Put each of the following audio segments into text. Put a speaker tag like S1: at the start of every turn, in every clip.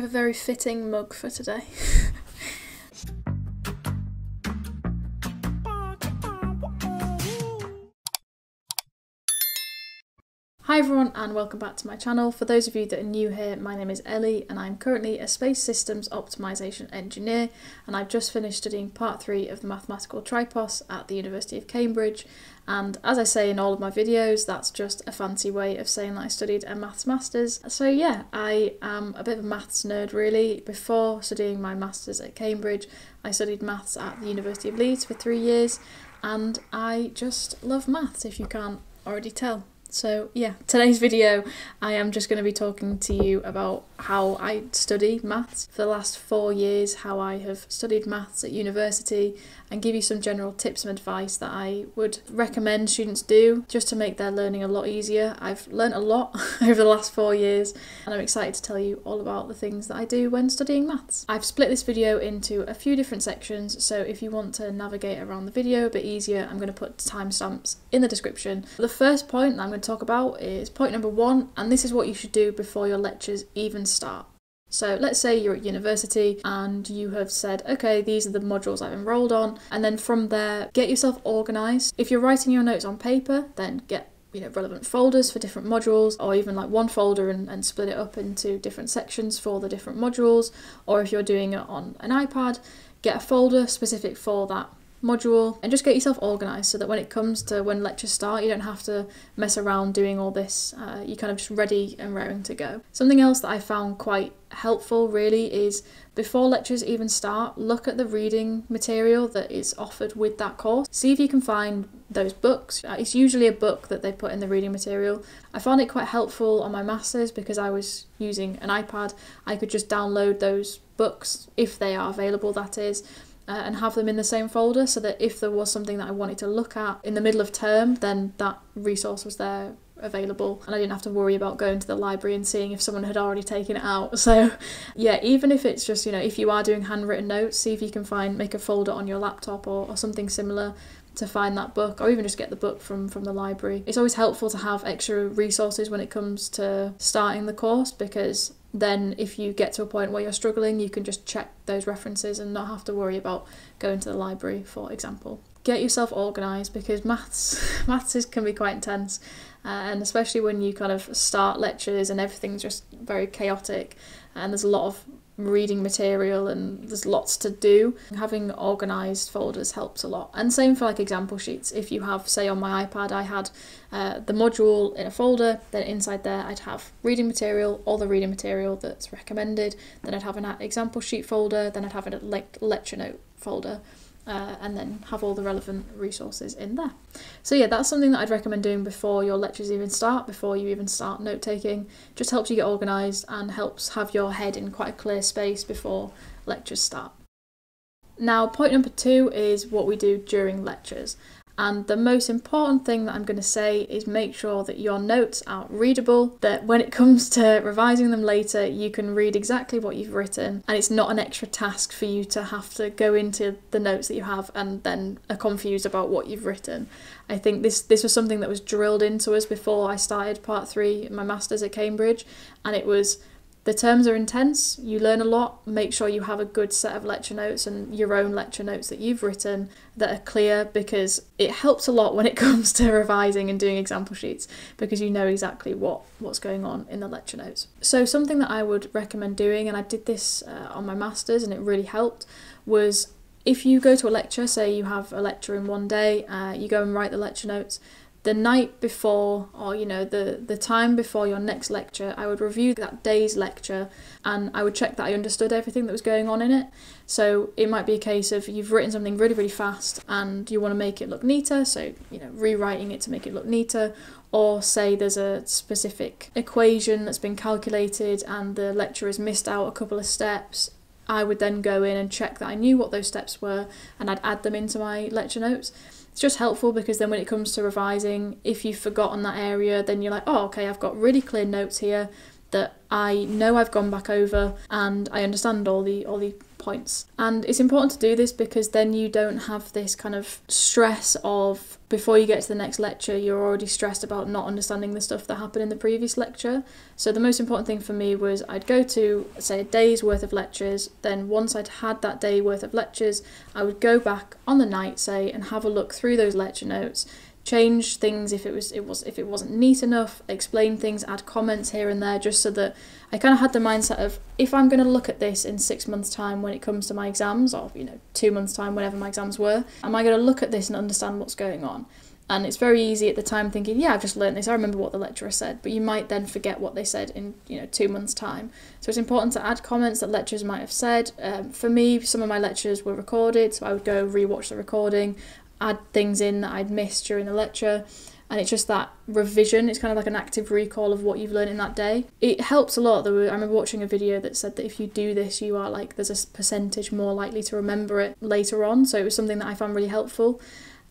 S1: have a very fitting mug for today. Hi everyone and welcome back to my channel. For those of you that are new here, my name is Ellie and I'm currently a Space Systems Optimization Engineer and I've just finished studying part 3 of the Mathematical Tripos at the University of Cambridge and as I say in all of my videos, that's just a fancy way of saying that I studied a Maths Masters. So yeah, I am a bit of a maths nerd really. Before studying my Masters at Cambridge, I studied maths at the University of Leeds for three years and I just love maths if you can't already tell. So yeah, today's video I am just going to be talking to you about how I study maths for the last four years, how I have studied maths at university and give you some general tips and advice that I would recommend students do just to make their learning a lot easier. I've learnt a lot over the last four years and I'm excited to tell you all about the things that I do when studying maths. I've split this video into a few different sections so if you want to navigate around the video a bit easier I'm going to put timestamps in the description. The first point I'm going to talk about is point number one, and this is what you should do before your lectures even start. So let's say you're at university and you have said, okay, these are the modules I've enrolled on, and then from there, get yourself organised. If you're writing your notes on paper, then get you know relevant folders for different modules or even like one folder and, and split it up into different sections for the different modules or if you're doing it on an ipad get a folder specific for that module and just get yourself organized so that when it comes to when lectures start you don't have to mess around doing all this uh, you're kind of just ready and raring to go. Something else that i found quite helpful really is before lectures even start look at the reading material that is offered with that course. See if you can find those books. Uh, it's usually a book that they put in the reading material. I found it quite helpful on my masters because i was using an ipad. I could just download those books if they are available that is uh, and have them in the same folder so that if there was something that I wanted to look at in the middle of term, then that resource was there available and I didn't have to worry about going to the library and seeing if someone had already taken it out. So yeah, even if it's just, you know, if you are doing handwritten notes, see if you can find make a folder on your laptop or, or something similar to find that book or even just get the book from from the library. It's always helpful to have extra resources when it comes to starting the course because then if you get to a point where you're struggling, you can just check those references and not have to worry about going to the library, for example. Get yourself organised because maths maths is, can be quite intense, uh, and especially when you kind of start lectures and everything's just very chaotic, and there's a lot of reading material and there's lots to do. Having organised folders helps a lot. And same for like example sheets. If you have, say on my iPad, I had uh, the module in a folder, then inside there I'd have reading material, all the reading material that's recommended, then I'd have an example sheet folder, then I'd have a le lecture note folder uh, and then have all the relevant resources in there. So yeah, that's something that I'd recommend doing before your lectures even start, before you even start note taking. Just helps you get organised and helps have your head in quite a clear space before lectures start. Now, point number two is what we do during lectures. And the most important thing that I'm going to say is make sure that your notes are readable, that when it comes to revising them later, you can read exactly what you've written, and it's not an extra task for you to have to go into the notes that you have and then are confused about what you've written. I think this this was something that was drilled into us before I started part three, my masters at Cambridge, and it was the terms are intense, you learn a lot. Make sure you have a good set of lecture notes and your own lecture notes that you've written that are clear because it helps a lot when it comes to revising and doing example sheets because you know exactly what, what's going on in the lecture notes. So, something that I would recommend doing, and I did this uh, on my masters and it really helped, was if you go to a lecture, say you have a lecture in one day, uh, you go and write the lecture notes, the night before or you know the the time before your next lecture I would review that day's lecture and I would check that I understood everything that was going on in it. So it might be a case of you've written something really really fast and you want to make it look neater so you know rewriting it to make it look neater. Or say there's a specific equation that's been calculated and the lecturer has missed out a couple of steps I would then go in and check that I knew what those steps were and I'd add them into my lecture notes it's just helpful because then when it comes to revising, if you've forgotten that area, then you're like, oh, okay, I've got really clear notes here that I know I've gone back over and I understand all the all the points. And it's important to do this because then you don't have this kind of stress of before you get to the next lecture, you're already stressed about not understanding the stuff that happened in the previous lecture. So the most important thing for me was I'd go to, say, a day's worth of lectures. Then once I'd had that day worth of lectures, I would go back on the night, say, and have a look through those lecture notes change things if it was it was if it wasn't neat enough explain things add comments here and there just so that i kind of had the mindset of if i'm going to look at this in six months time when it comes to my exams or you know two months time whenever my exams were am i going to look at this and understand what's going on? And it's very easy at the time thinking yeah i've just learned this i remember what the lecturer said but you might then forget what they said in you know two months time. So it's important to add comments that lecturers might have said. Um, for me some of my lectures were recorded so i would go rewatch the recording add things in that I'd missed during the lecture. And it's just that revision. It's kind of like an active recall of what you've learned in that day. It helps a lot. I remember watching a video that said that if you do this, you are like there's a percentage more likely to remember it later on. So it was something that I found really helpful,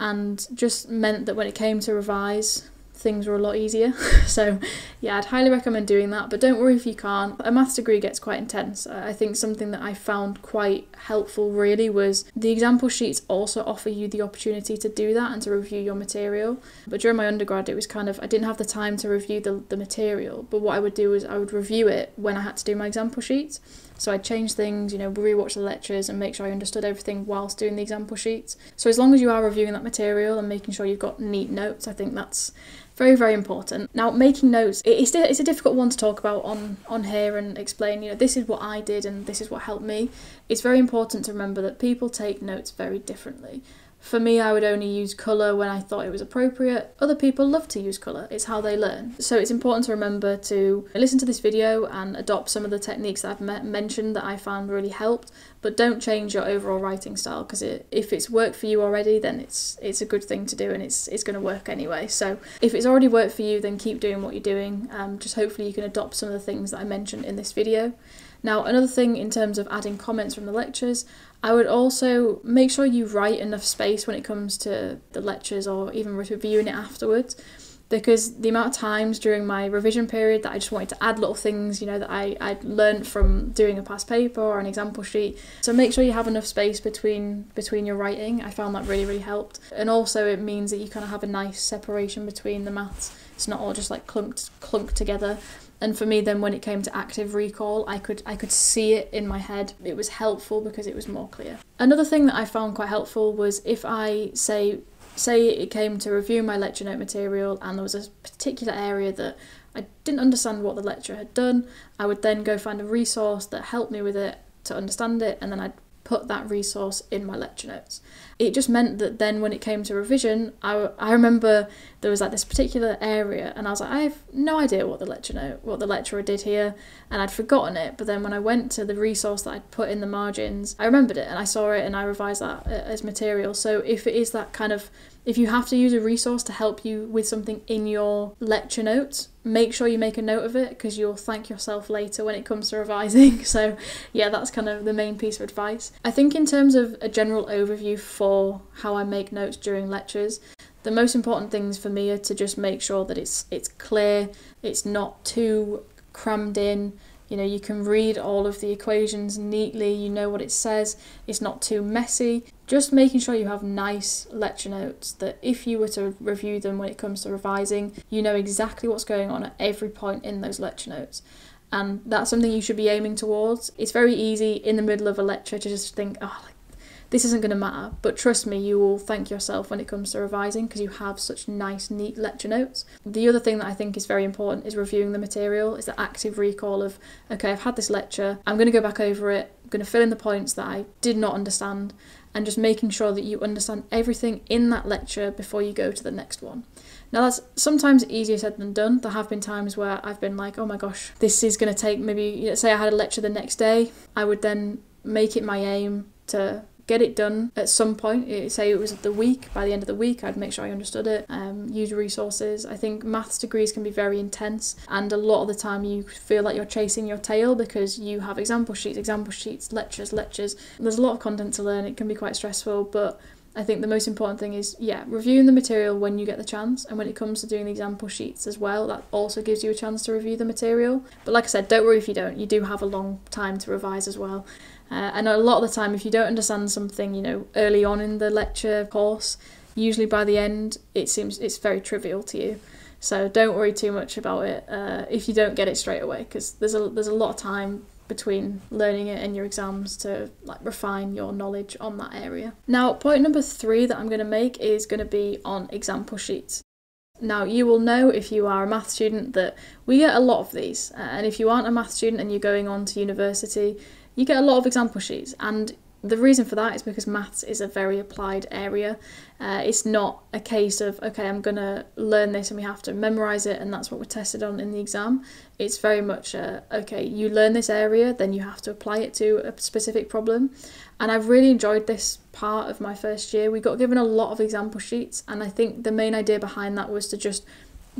S1: and just meant that when it came to revise, things were a lot easier. so, yeah, I'd highly recommend doing that. But don't worry if you can't. A maths degree gets quite intense. Uh, I think something that I found quite helpful really was the example sheets also offer you the opportunity to do that and to review your material. But during my undergrad, it was kind of, I didn't have the time to review the, the material. But what I would do is I would review it when I had to do my example sheets. So I'd change things, you know, rewatch the lectures and make sure I understood everything whilst doing the example sheets. So as long as you are reviewing that material and making sure you've got neat notes, I think that's very very important. Now making notes it's, it's a difficult one to talk about on on here and explain you know this is what i did and this is what helped me. It's very important to remember that people take notes very differently for me, I would only use colour when I thought it was appropriate. Other people love to use colour, it's how they learn. So it's important to remember to listen to this video and adopt some of the techniques that I've me- mentioned that I found really helped, but don't change your overall writing style because it, if it's worked for you already, then it's it's a good thing to do and it's, it's going to work anyway. So if it's already worked for you, then keep doing what you're doing. Um, just hopefully you can adopt some of the things that I mentioned in this video. Now, another thing in terms of adding comments from the lectures, I would also make sure you write enough space when it comes to the lectures or even reviewing it afterwards. Because the amount of times during my revision period that I just wanted to add little things, you know, that I, I'd learned from doing a past paper or an example sheet. So make sure you have enough space between between your writing. I found that really, really helped. And also it means that you kind of have a nice separation between the maths. It's not all just like clunked clunked together and for me then when it came to active recall i could i could see it in my head. It was helpful because it was more clear. Another thing that i found quite helpful was if i say say it came to review my lecture note material and there was a particular area that i didn't understand what the lecturer had done i would then go find a resource that helped me with it to understand it and then i'd put that resource in my lecture notes. It just meant that then when it came to revision, I, I remember there was like this particular area and I was like, I have no idea what the lecture note, what the lecturer did here, and I'd forgotten it. But then when I went to the resource that I'd put in the margins, I remembered it and I saw it and I revised that uh, as material. So if it is that kind of if you have to use a resource to help you with something in your lecture notes, make sure you make a note of it because you'll thank yourself later when it comes to revising. So, yeah, that's kind of the main piece of advice. I think, in terms of a general overview for how I make notes during lectures, the most important things for me are to just make sure that it's it's clear, it's not too crammed in, you know, you can read all of the equations neatly, you know what it says, it's not too messy. Just making sure you have nice lecture notes that if you were to review them when it comes to revising, you know exactly what's going on at every point in those lecture notes. And that's something you should be aiming towards. It's very easy in the middle of a lecture to just think, oh, this isn't going to matter. But trust me, you will thank yourself when it comes to revising because you have such nice, neat lecture notes. The other thing that I think is very important is reviewing the material, is the active recall of, okay, I've had this lecture, I'm going to go back over it, going to fill in the points that I did not understand, and just making sure that you understand everything in that lecture before you go to the next one. Now, that's sometimes easier said than done. There have been times where I've been like, oh my gosh, this is going to take maybe, say I had a lecture the next day, I would then make it my aim to get it done at some point. It, say it was the week, by the end of the week, I'd make sure I understood it, um, use resources. I think maths degrees can be very intense, and a lot of the time you feel like you're chasing your tail because you have example sheets, example sheets, lectures, lectures. There's a lot of content to learn, it can be quite stressful, but I think the most important thing is, yeah, reviewing the material when you get the chance, and when it comes to doing the example sheets as well, that also gives you a chance to review the material. But like I said, don't worry if you don't, you do have a long time to revise as well. Uh, and a lot of the time, if you don't understand something, you know, early on in the lecture course, usually by the end, it seems it's very trivial to you. So don't worry too much about it uh, if you don't get it straight away, because there's a there's a lot of time between learning it and your exams to like refine your knowledge on that area. Now, point number three that I'm going to make is going to be on example sheets. Now, you will know if you are a math student that we get a lot of these, and if you aren't a math student and you're going on to university, you get a lot of example sheets, and the reason for that is because maths is a very applied area. Uh, it's not a case of, okay, I'm going to learn this and we have to memorize it and that's what we're tested on in the exam. It's very much, a, okay, you learn this area, then you have to apply it to a specific problem. And I've really enjoyed this part of my first year. We got given a lot of example sheets, and I think the main idea behind that was to just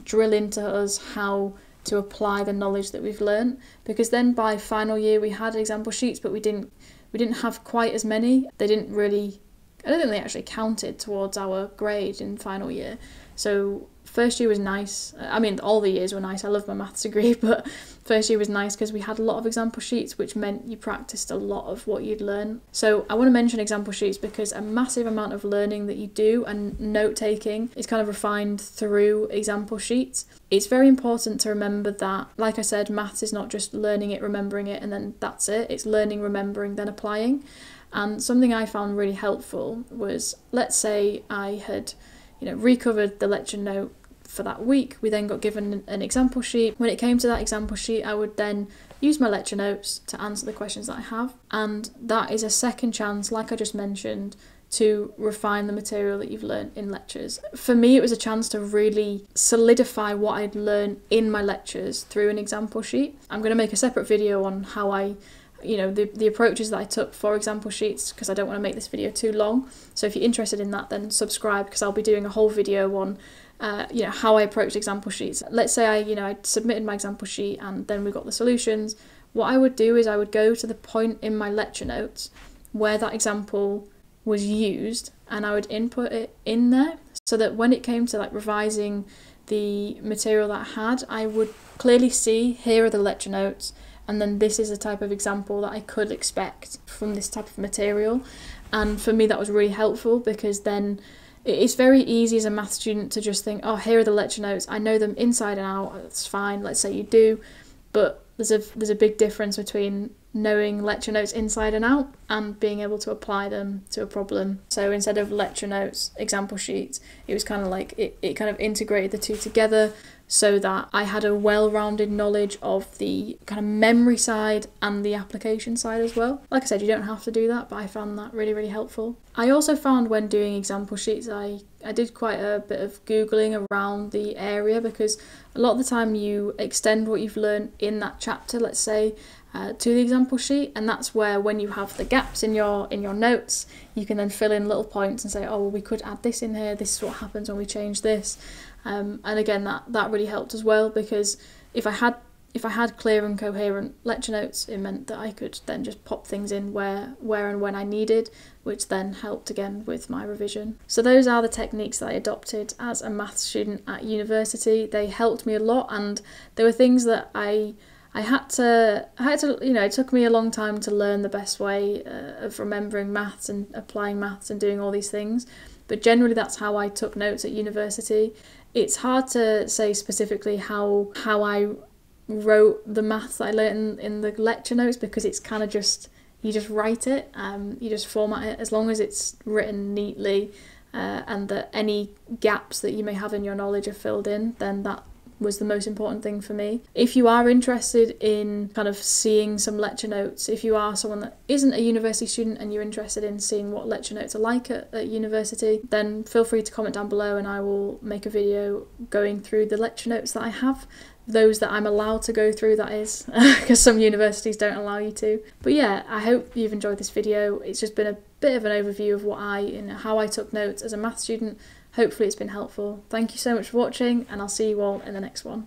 S1: drill into us how to apply the knowledge that we've learned because then by final year we had example sheets but we didn't we didn't have quite as many. They didn't really, I don't think they actually counted towards our grade in final year. So first year was nice. I mean, all the years were nice. I love my maths degree, but first year was nice because we had a lot of example sheets, which meant you practiced a lot of what you'd learn. So I want to mention example sheets because a massive amount of learning that you do and note taking is kind of refined through example sheets. It's very important to remember that, like I said, maths is not just learning it, remembering it, and then that's it. It's learning, remembering, then applying. And something I found really helpful was, let's say I had you know, recovered the lecture note for that week. We then got given an example sheet. When it came to that example sheet, I would then use my lecture notes to answer the questions that I have. And that is a second chance, like I just mentioned, to refine the material that you've learned in lectures. For me, it was a chance to really solidify what I'd learned in my lectures through an example sheet. I'm going to make a separate video on how I you know the, the approaches that I took for example sheets because I don't want to make this video too long. So if you're interested in that then subscribe because I'll be doing a whole video on uh, you know how I approached example sheets. Let's say I you know I submitted my example sheet and then we got the solutions. What I would do is I would go to the point in my lecture notes where that example was used and I would input it in there so that when it came to like revising the material that I had I would clearly see here are the lecture notes and then this is a type of example that I could expect from this type of material. And for me, that was really helpful because then it's very easy as a math student to just think, oh, here are the lecture notes. I know them inside and out. That's fine. Let's say you do, but there's a there's a big difference between knowing lecture notes inside and out and being able to apply them to a problem. So instead of lecture notes, example sheets, it was kind of like it, it kind of integrated the two together so that I had a well rounded knowledge of the kind of memory side and the application side as well. Like I said, you don't have to do that, but I found that really, really helpful. I also found when doing example sheets, I, I did quite a bit of Googling around the area because a lot of the time you extend what you've learned in that chapter, let's say, uh, to the example sheet and that's where when you have the gaps in your in your notes you can then fill in little points and say oh well, we could add this in here this is what happens when we change this um, and again, that that really helped as well because if I had if I had clear and coherent lecture notes, it meant that I could then just pop things in where where and when I needed, which then helped again with my revision. So those are the techniques that I adopted as a maths student at university. They helped me a lot, and there were things that I I had to I had to you know it took me a long time to learn the best way uh, of remembering maths and applying maths and doing all these things. But generally, that's how I took notes at university. It's hard to say specifically how how I wrote the maths I learned in, in the lecture notes because it's kind of just you just write it, um, you just format it as long as it's written neatly uh, and that any gaps that you may have in your knowledge are filled in, then that was the most important thing for me. If you are interested in kind of seeing some lecture notes, if you are someone that isn't a university student and you're interested in seeing what lecture notes are like at, at university, then feel free to comment down below and I will make a video going through the lecture notes that I have. Those that I'm allowed to go through, that is, because some universities don't allow you to. But yeah, I hope you've enjoyed this video. It's just been a bit of an overview of what I and how I took notes as a math student Hopefully it's been helpful. Thank you so much for watching and I'll see you all in the next one.